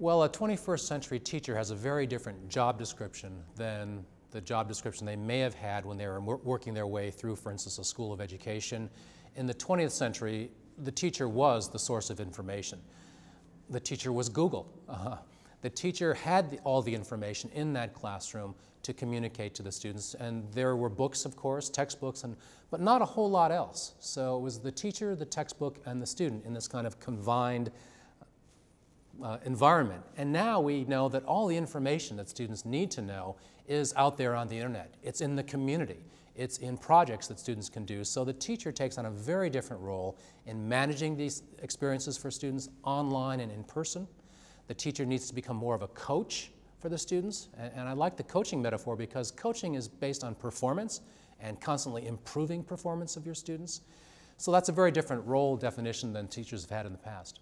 Well, a 21st century teacher has a very different job description than the job description they may have had when they were working their way through, for instance, a school of education. In the 20th century, the teacher was the source of information. The teacher was Google. Uh -huh. The teacher had the, all the information in that classroom to communicate to the students, and there were books, of course, textbooks, and, but not a whole lot else. So it was the teacher, the textbook, and the student in this kind of combined uh, environment. And now we know that all the information that students need to know is out there on the internet. It's in the community. It's in projects that students can do. So the teacher takes on a very different role in managing these experiences for students online and in person. The teacher needs to become more of a coach for the students. And, and I like the coaching metaphor because coaching is based on performance and constantly improving performance of your students. So that's a very different role definition than teachers have had in the past.